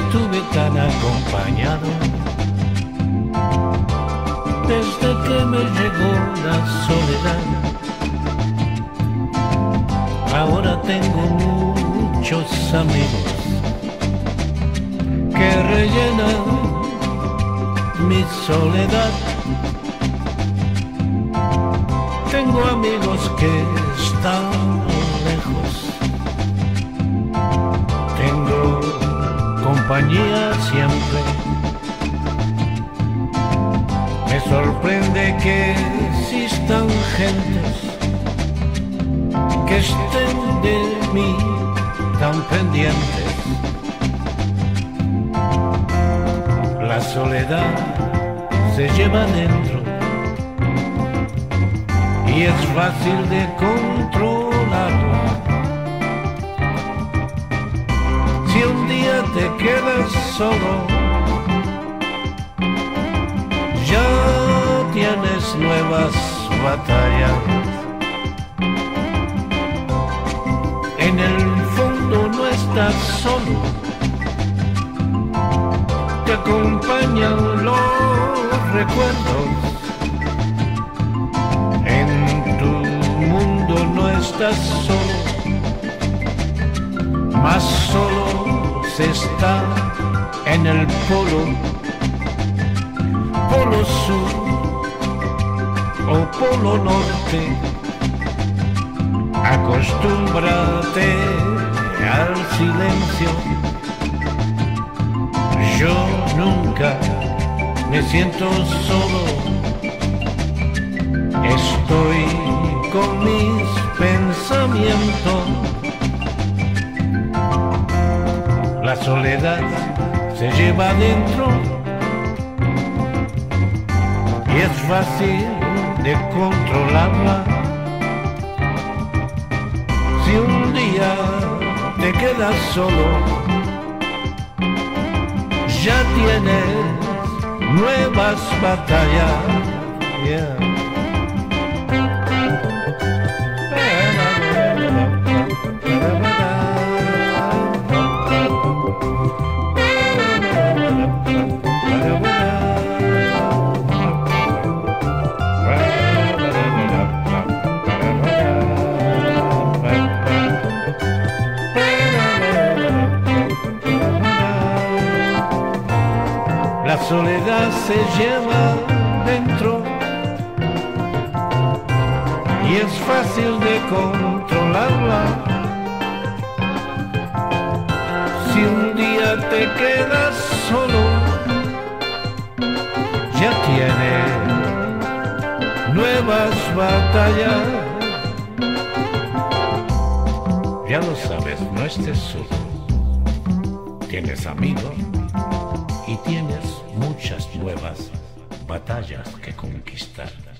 estuve tan acompañado desde que me llegó la soledad. Ahora tengo muchos amigos que rellenan mi soledad. Tengo amigos que están siempre. Me sorprende que existan gentes que estén de mí tan pendientes. La soledad se lleva dentro y es fácil de controlarla. Si un día te quedas solo, ya tienes nuevas batallas. En el fondo no estás solo, te acompañan los recuerdos. En tu mundo no estás solo, más se está en el polo, polo sur o polo norte. Acostúmbrate al silencio. Yo nunca me siento solo. Estoy con mis pensamientos. La soledad se lleva adentro y es fácil de controlarla. Si un día te quedas solo, ya tienes nuevas batallas. La soledad se lleva dentro y es fácil de controlarla. Si un día te quedas solo, ya tienes nuevas batallas. Ya lo sabes, no estés solo. Tienes amigos y tienes nuevas batallas que conquistar.